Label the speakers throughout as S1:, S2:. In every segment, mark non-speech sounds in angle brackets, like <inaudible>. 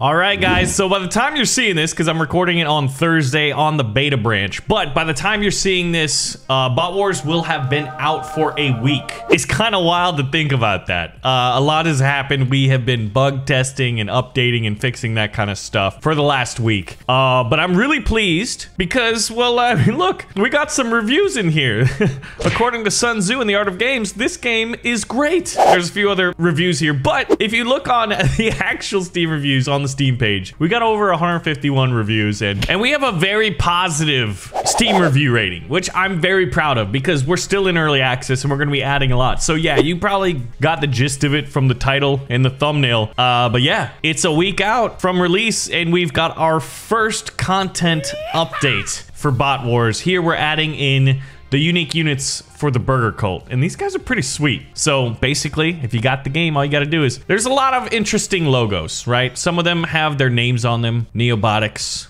S1: All right, guys. So by the time you're seeing this, because I'm recording it on Thursday on the beta branch, but by the time you're seeing this, uh, Bot Wars will have been out for a week. It's kind of wild to think about that. Uh, a lot has happened. We have been bug testing and updating and fixing that kind of stuff for the last week. Uh, but I'm really pleased because, well, I mean, <laughs> look, we got some reviews in here. <laughs> According to Sun Tzu in the Art of Games, this game is great. There's a few other reviews here, but if you look on <laughs> the actual Steam reviews on the the Steam page. We got over 151 reviews and, and we have a very positive Steam review rating, which I'm very proud of because we're still in early access and we're going to be adding a lot. So yeah, you probably got the gist of it from the title and the thumbnail. Uh, but yeah, it's a week out from release and we've got our first content update for Bot Wars. Here we're adding in the unique units for the Burger Cult. And these guys are pretty sweet. So basically, if you got the game, all you got to do is there's a lot of interesting logos, right? Some of them have their names on them. Neobotics,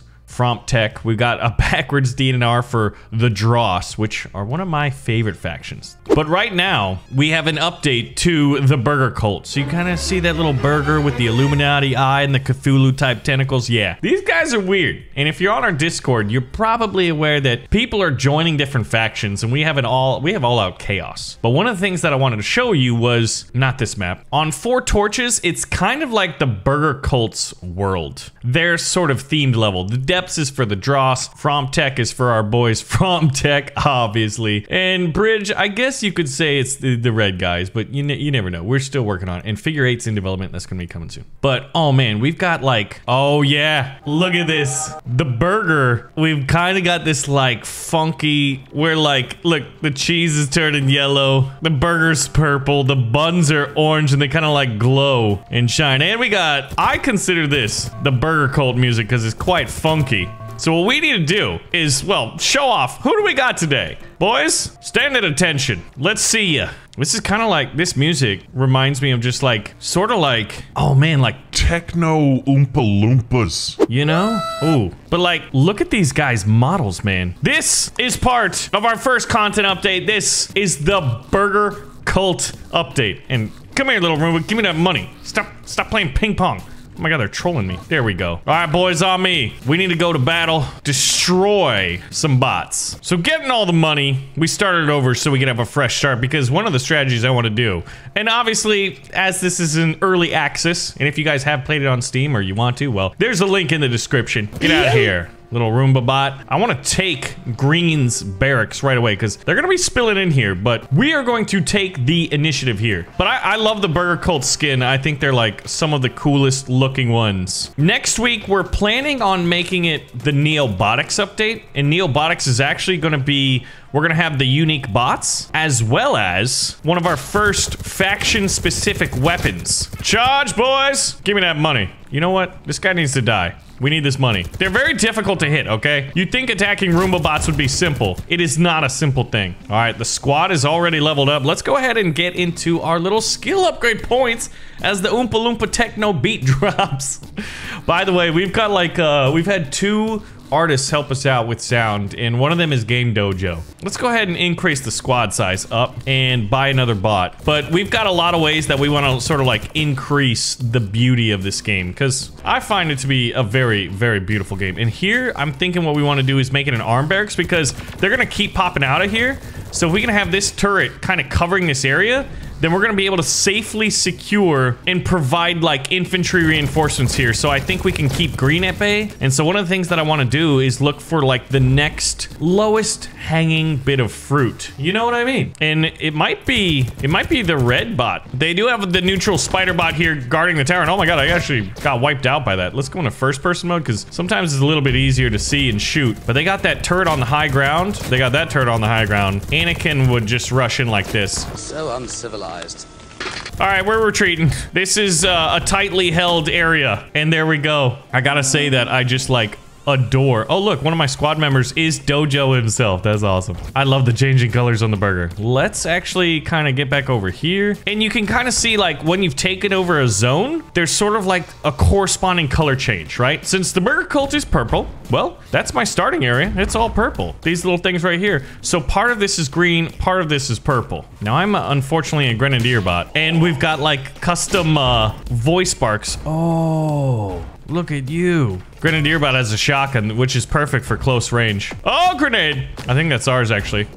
S1: Tech. We've got a <laughs> backwards DNR for the Dross, which are one of my favorite factions. But right now, we have an update to the Burger Cult. So you kind of see that little burger with the Illuminati eye and the Cthulhu type tentacles. Yeah, these guys are weird. And if you're on our Discord, you're probably aware that people are joining different factions and we have an all we have all out chaos. But one of the things that I wanted to show you was not this map. On Four Torches, it's kind of like the Burger Cult's world. They're sort of themed level. The depths is for the Dross. From Tech is for our boys <laughs> from Tech, obviously. And Bridge, I guess you could say it's the, the red guys, but you, you never know. We're still working on it. And Figure Eight's in development. That's going to be coming soon. But, oh man, we've got like, oh yeah, look at this. The burger, we've kind of got this like funky, where like, look, the cheese is turning yellow. The burger's purple. The buns are orange and they kind of like glow and shine. And we got, I consider this the burger cult music because it's quite funky. So what we need to do is, well, show off. Who do we got today? Boys, stand at attention. Let's see ya. This is kind of like, this music reminds me of just like, sort of like, oh man, like
S2: techno Oompa Loompas.
S1: You know? Ooh. But like, look at these guys' models, man. This is part of our first content update. This is the Burger Cult update. And come here, little Roomba, give me that money. Stop, stop playing ping pong. Oh my god, they're trolling me. There we go. All right, boys, on me. We need to go to battle, destroy some bots. So getting all the money, we started over so we can have a fresh start because one of the strategies I want to do, and obviously, as this is an early access, and if you guys have played it on Steam or you want to, well, there's a link in the description. Get out of here. Little Roomba bot. I want to take Green's barracks right away because they're going to be spilling in here, but we are going to take the initiative here. But I, I, love the Burger Cult skin. I think they're like some of the coolest looking ones. Next week, we're planning on making it the Neobotics update. And Neobotics is actually going to be we're going to have the unique bots, as well as one of our first faction-specific weapons. Charge, boys! Give me that money. You know what? This guy needs to die. We need this money. They're very difficult to hit, okay? You'd think attacking Roomba bots would be simple. It is not a simple thing. All right, the squad is already leveled up. Let's go ahead and get into our little skill upgrade points as the Oompa Loompa Techno beat <laughs> drops. By the way, we've got like, uh, we've had two artists help us out with sound, and one of them is Game Dojo. Let's go ahead and increase the squad size up and buy another bot. But we've got a lot of ways that we want to sort of like increase the beauty of this game, because I find it to be a very, very beautiful game. And here, I'm thinking what we want to do is make it an arm barracks, because they're going to keep popping out of here. So if we can have this turret kind of covering this area, then we're going to be able to safely secure and provide like infantry reinforcements here. So I think we can keep green at bay. And so one of the things that I want to do is look for like the next lowest hanging bit of fruit. You know what I mean? And it might be, it might be the red bot. They do have the neutral spider bot here guarding the tower. And oh my God, I actually got wiped out by that. Let's go into first person mode because sometimes it's a little bit easier to see and shoot. But they got that turret on the high ground. They got that turret on the high ground. Anakin would just rush in like this.
S3: So uncivilized.
S1: All right, we're retreating. This is uh, a tightly held area. And there we go. I gotta say that I just like adore. Oh, look, one of my squad members is Dojo himself. That's awesome. I love the changing colors on the burger. Let's actually kind of get back over here. And you can kind of see like when you've taken over a zone, there's sort of like a corresponding color change, right? Since the burger cult is purple, well, that's my starting area. It's all purple. These little things right here. So part of this is green, part of this is purple. Now I'm uh, unfortunately a grenadier bot and we've got like custom uh, voice sparks. Oh, Look at you. Grenadier bot has a shotgun, which is perfect for close range. Oh, grenade! I think that's ours, actually.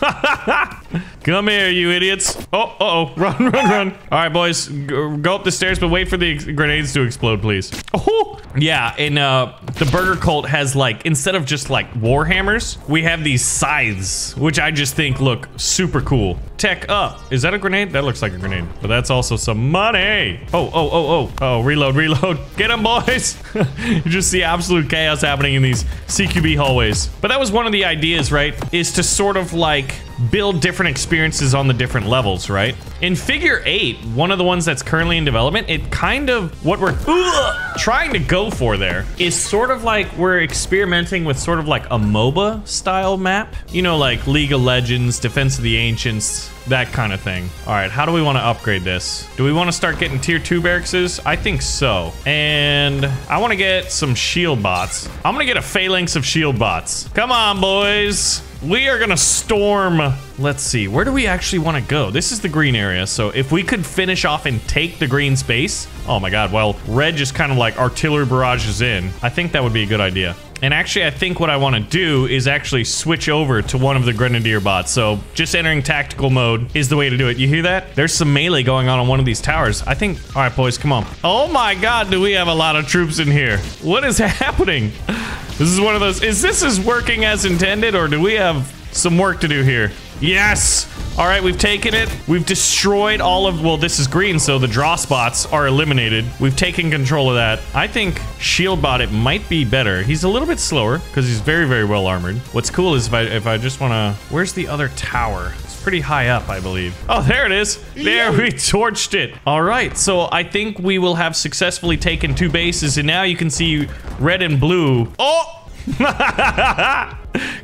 S1: <laughs> Come here, you idiots. Oh, uh oh. <laughs> Run, run, run. All right, boys. Go up the stairs, but wait for the grenades to explode, please. Oh, yeah. And uh, the Burger Cult has like, instead of just like war hammers, we have these scythes, which I just think look super cool. Tech up. Is that a grenade? That looks like a grenade, but that's also some money. Oh, oh, oh, oh. Oh, reload, reload. <laughs> Get them, boys. <laughs> you just see absolute chaos happening in these CQB hallways. But that was one of the ideas, right? Is to sort of like build different experiences on the different levels, right? In Figure 8, one of the ones that's currently in development, it kind of, what we're trying to go for there is sort of like we're experimenting with sort of like a MOBA style map. You know, like League of Legends, Defense of the Ancients, that kind of thing. All right, how do we want to upgrade this? Do we want to start getting tier two barracks? I think so. And I want to get some shield bots. I'm going to get a phalanx of shield bots. Come on, boys. We are gonna storm. Let's see, where do we actually want to go? This is the green area, so if we could finish off and take the green space, oh my god, well, red just kind of like artillery barrages in. I think that would be a good idea. And actually, I think what I want to do is actually switch over to one of the Grenadier bots. So just entering tactical mode is the way to do it. You hear that? There's some melee going on on one of these towers. I think... All right, boys, come on. Oh my god, do we have a lot of troops in here. What is <laughs> happening? This is one of those... Is this is working as intended, or do we have some work to do here? Yes! All right, we've taken it. We've destroyed all of, well, this is green, so the draw spots are eliminated. We've taken control of that. I think Shieldbot, it might be better. He's a little bit slower because he's very, very well armored. What's cool is if I, if I just want to, where's the other tower? It's pretty high up, I believe. Oh, there it is. There, we torched it. All right, so I think we will have successfully taken two bases, and now you can see red and blue. Oh! <laughs>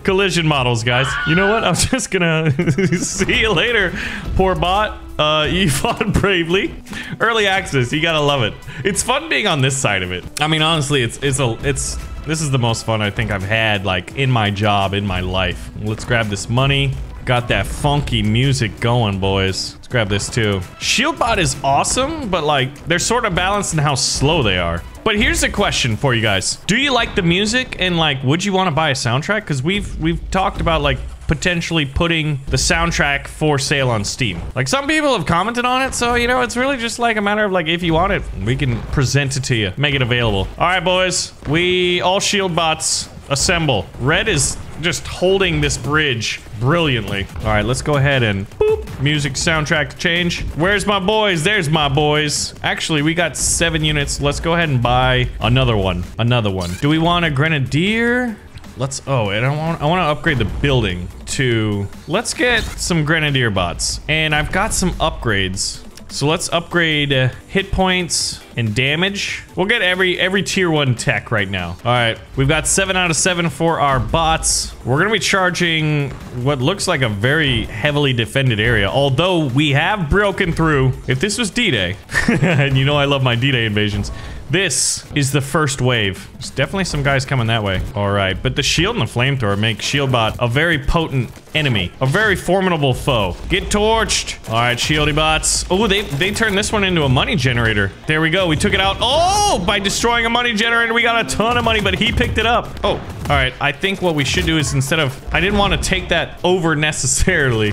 S1: Collision models, guys. You know what? I'm <laughs> just gonna <laughs> see you later, poor bot. Uh, you <laughs> fought bravely. Early access, you gotta love it. It's fun being on this side of it. I mean, honestly, it's it's a it's this is the most fun I think I've had like in my job in my life. Let's grab this money. Got that funky music going, boys. Let's grab this too. Shieldbot is awesome, but like they're sort of balanced in how slow they are. But here's a question for you guys. Do you like the music and like would you want to buy a soundtrack? Because we've we've talked about like potentially putting the soundtrack for sale on Steam. Like some people have commented on it, so you know, it's really just like a matter of like if you want it, we can present it to you, make it available. All right, boys, we all shield bots assemble. Red is just holding this bridge brilliantly. All right, let's go ahead and boop. Music soundtrack change. Where's my boys? There's my boys. Actually, we got seven units. Let's go ahead and buy another one. Another one. Do we want a grenadier? Let's, oh, and I want, I want to upgrade the building to, let's get some grenadier bots. And I've got some upgrades so let's upgrade uh, hit points and damage. We'll get every every tier one tech right now. All right, we've got seven out of seven for our bots. We're gonna be charging what looks like a very heavily defended area, although we have broken through. If this was D-Day, <laughs> and you know I love my D-Day invasions, this is the first wave. There's definitely some guys coming that way. All right, but the shield and the flamethrower make Shieldbot a very potent enemy, a very formidable foe. Get torched. All right, shieldy bots. Oh, they, they turned this one into a money generator. There we go. We took it out. Oh, by destroying a money generator, we got a ton of money, but he picked it up. Oh, all right. I think what we should do is instead of, I didn't want to take that over <laughs> necessarily.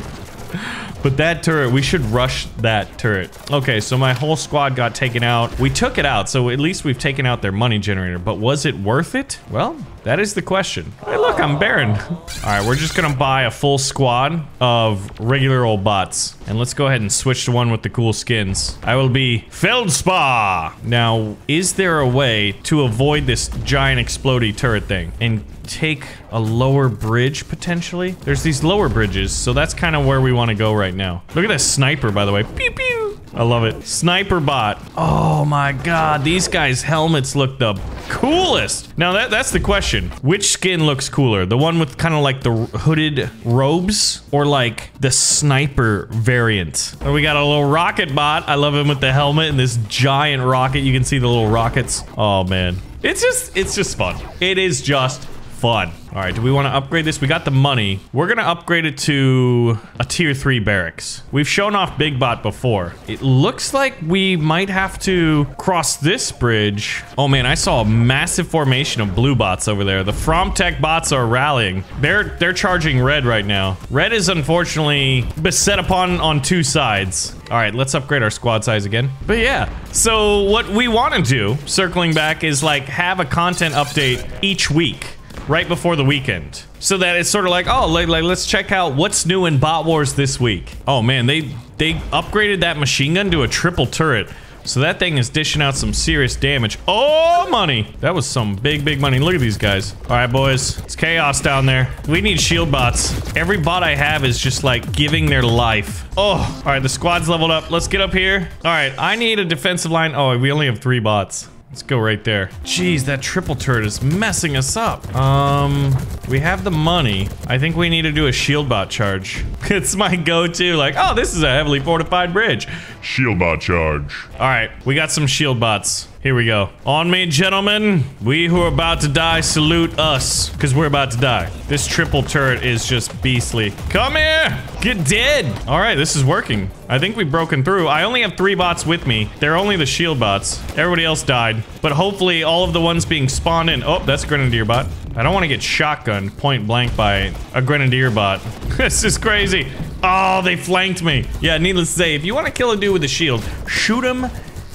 S1: But that turret, we should rush that turret. Okay, so my whole squad got taken out. We took it out, so at least we've taken out their money generator. But was it worth it? Well, that is the question. Hey, look, I'm Baron. All right, we're just gonna buy a full squad of regular old bots. And let's go ahead and switch to one with the cool skins. I will be Feldspar. Now, is there a way to avoid this giant explodey turret thing? And take a lower bridge, potentially? There's these lower bridges, so that's kind of where we want to go right now. Look at this sniper, by the way. Pew, pew. I love it. Sniper bot. Oh my god, these guys' helmets look the coolest. Now that that's the question. Which skin looks cooler? The one with kind of like the hooded robes or like the sniper variant? Oh, we got a little rocket bot. I love him with the helmet and this giant rocket. You can see the little rockets. Oh man. It's just it's just fun. It is just fun. All right, do we want to upgrade this? We got the money. We're going to upgrade it to a tier three barracks. We've shown off Big Bot before. It looks like we might have to cross this bridge. Oh man, I saw a massive formation of blue bots over there. The Fromtech bots are rallying. They're they're charging red right now. Red is unfortunately beset upon on two sides. All right, let's upgrade our squad size again. But yeah, so what we want to do, circling back, is like have a content update each week right before the weekend. So that it's sort of like, oh, like, like, let's check out what's new in Bot Wars this week. Oh man, they they upgraded that machine gun to a triple turret. So that thing is dishing out some serious damage. Oh, money. That was some big, big money. Look at these guys. All right, boys. It's chaos down there. We need shield bots. Every bot I have is just like giving their life. Oh, all right. The squad's leveled up. Let's get up here. All right. I need a defensive line. Oh, we only have three bots. Let's go right there. Jeez, that triple turret is messing us up. Um, we have the money. I think we need to do a shield bot charge. <laughs> it's my go-to. Like, oh, this is a heavily fortified bridge.
S2: Shield bot charge.
S1: All right, we got some shield bots. Here we go. On me, gentlemen. We who are about to die salute us, because we're about to die. This triple turret is just beastly. Come here! Get dead! All right, this is working. I think we've broken through. I only have three bots with me. They're only the shield bots. Everybody else died. But hopefully all of the ones being spawned in... Oh, that's a grenadier bot. I don't want to get shotgun point blank by a grenadier bot. <laughs> this is crazy. Oh, they flanked me. Yeah, needless to say, if you want to kill a dude with a shield, shoot him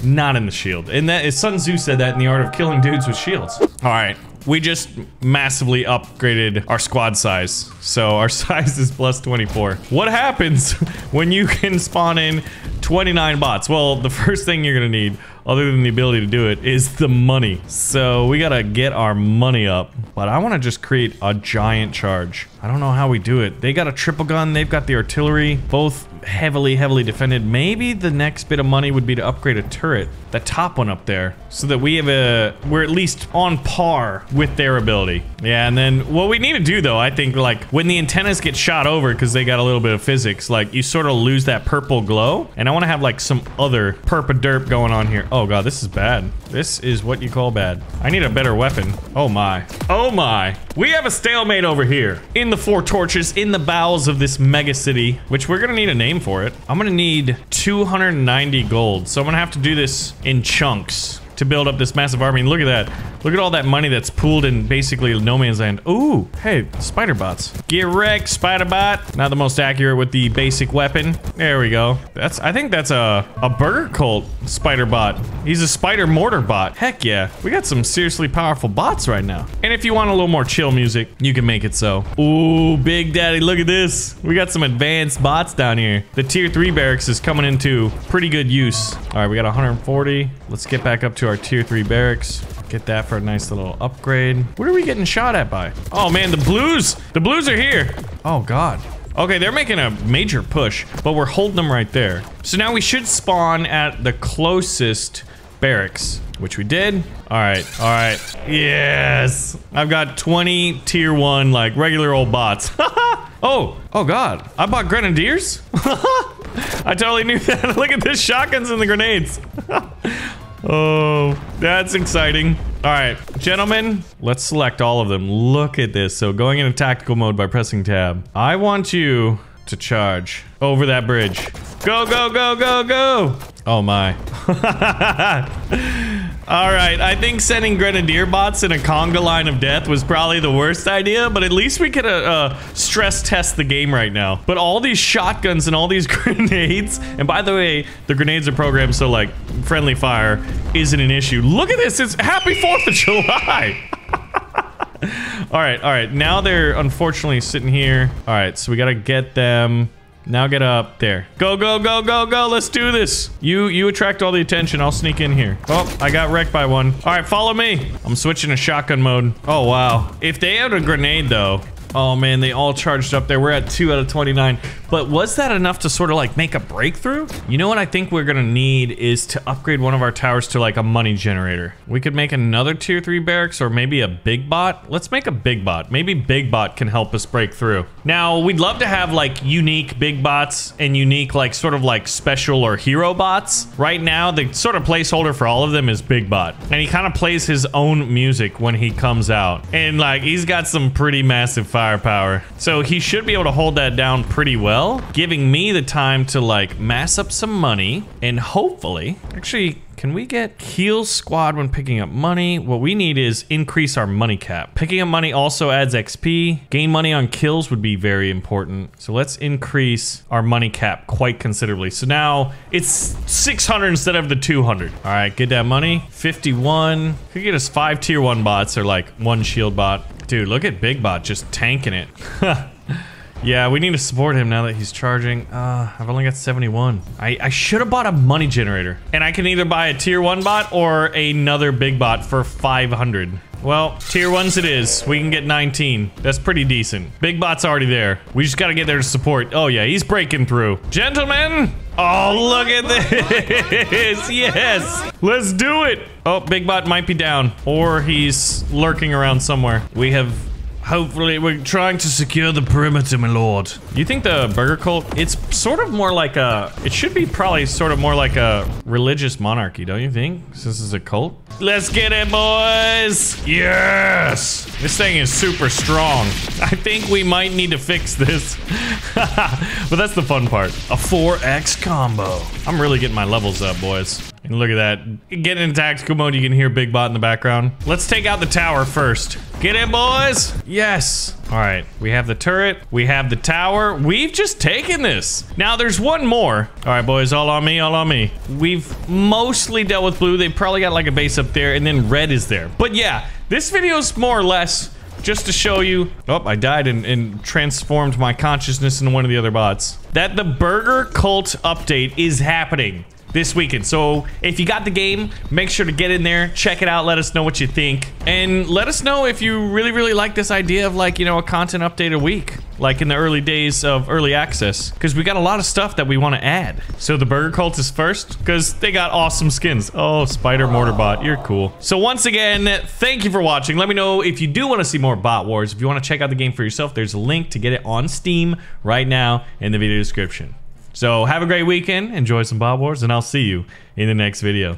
S1: not in the shield. And that is Sun Tzu said that in the art of killing dudes with shields. All right. We just massively upgraded our squad size. So our <laughs> size is plus 24. What happens <laughs> when you can spawn in 29 bots? Well, the first thing you're going to need, other than the ability to do it, is the money. So we got to get our money up. But I want to just create a giant charge. I don't know how we do it. They got a triple gun. They've got the artillery. Both heavily, heavily defended. Maybe the next bit of money would be to upgrade a turret, the top one up there, so that we have a, we're at least on par with their ability. Yeah, and then what we need to do though, I think like when the antennas get shot over because they got a little bit of physics, like you sort of lose that purple glow. And I want to have like some other purple derp going on here. Oh God, this is bad. This is what you call bad. I need a better weapon. Oh my. Oh my. We have a stalemate over here in the four torches in the bowels of this mega city, which we're going to need a name for it. I'm going to need 290 gold. So I'm going to have to do this in chunks to build up this massive army. And look at that. Look at all that money that's pooled in basically no man's land. Ooh, hey, spider bots. Get wrecked, spider bot. Not the most accurate with the basic weapon. There we go. That's, I think that's a, a burger cult spider bot. He's a spider mortar bot. Heck yeah. We got some seriously powerful bots right now. And if you want a little more chill music, you can make it so. Ooh, Big Daddy, look at this. We got some advanced bots down here. The tier three barracks is coming into pretty good use. All right, we got 140. Let's get back up to our tier three barracks. Get that for a nice little upgrade. What are we getting shot at by? Oh man, the blues! The blues are here! Oh god. Okay, they're making a major push, but we're holding them right there. So now we should spawn at the closest barracks, which we did. All right, all right. Yes! I've got 20 tier one, like regular old bots. <laughs> oh, oh god. I bought grenadiers? <laughs> I totally knew <laughs> that. Look at the shotguns and the grenades. Oh, that's exciting. All right, gentlemen, let's select all of them. Look at this. So going into tactical mode by pressing tab. I want you to charge over that bridge. Go, go, go, go, go. Oh my. <laughs> All right, I think sending grenadier bots in a conga line of death was probably the worst idea, but at least we could uh, uh, stress test the game right now. But all these shotguns and all these <laughs> grenades, and by the way, the grenades are programmed so like friendly fire isn't an issue. Look at this, it's happy 4th of <laughs> July. <laughs> all right, all right, now they're unfortunately sitting here. All right, so we gotta get them now get up there. Go, go, go, go, go. Let's do this. You you attract all the attention. I'll sneak in here. Oh, I got wrecked by one. All right, follow me. I'm switching to shotgun mode. Oh, wow. If they had a grenade, though. Oh, man, they all charged up there. We're at 2 out of 29. But was that enough to sort of like make a breakthrough? You know what I think we're gonna need is to upgrade one of our towers to like a money generator. We could make another tier three barracks or maybe a big bot. Let's make a big bot. Maybe big bot can help us break through. Now, we'd love to have like unique big bots and unique like sort of like special or hero bots. Right now, the sort of placeholder for all of them is big bot. And he kind of plays his own music when he comes out. And like, he's got some pretty massive firepower. So he should be able to hold that down pretty well, giving me the time to like mass up some money and hopefully, actually, can we get heal squad when picking up money? What we need is increase our money cap. Picking up money also adds XP. Gain money on kills would be very important. So let's increase our money cap quite considerably. So now it's 600 instead of the 200. All right, get that money. 51. Could get us five tier one bots or like one shield bot. Dude, look at Big Bot just tanking it. <laughs> Yeah, we need to support him now that he's charging. Uh, I've only got 71. I, I should have bought a money generator. And I can either buy a tier 1 bot or another big bot for 500. Well, tier 1s it is. We can get 19. That's pretty decent. Big bot's already there. We just gotta get there to support. Oh yeah, he's breaking through. Gentlemen! Oh, look at this! <laughs> Yes! Let's do it! Oh, Big Bot might be down. Or he's lurking around somewhere. We have Hopefully, we're trying to secure the perimeter, my lord. You think the burger cult, it's sort of more like a, it should be probably sort of more like a religious monarchy, don't you think? Since this is a cult. Let's get it, boys. Yes. This thing is super strong. I think we might need to fix this. <laughs> but that's the fun part. A 4X combo. I'm really getting my levels up, boys. And look at that. Getting in tactical mode, you can hear Big Bot in the background. Let's take out the tower first. Get in, boys. Yes. All right, we have the turret, we have the tower. We've just taken this. Now there's one more. All right, boys, all on me, all on me. We've mostly dealt with blue. They probably got like a base up there and then red is there. But yeah, this video is more or less just to show you oh i died and, and, transformed my consciousness into one of the other bots that the burger cult update is happening this weekend. So if you got the game, make sure to get in there, check it out, let us know what you think. And let us know if you really, really like this idea of like, you know, a content update a week. Like in the early days of early access. Because we got a lot of stuff that we want to add. So the Burger Cult is first. Because they got awesome skins. Oh, Spider Mortarbot, you're cool. So once again, thank you for watching. Let me know if you do want to see more Bot Wars. If you want to check out the game for yourself, there's a link to get it on Steam right now in the video description. So have a great weekend, enjoy some Bot Wars, and I'll see you in the next video.